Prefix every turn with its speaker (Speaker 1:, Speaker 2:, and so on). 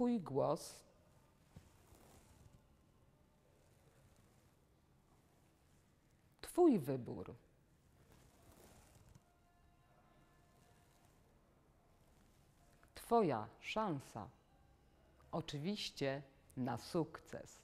Speaker 1: Twój głos. Twój wybór. Twoja szansa. Oczywiście na sukces.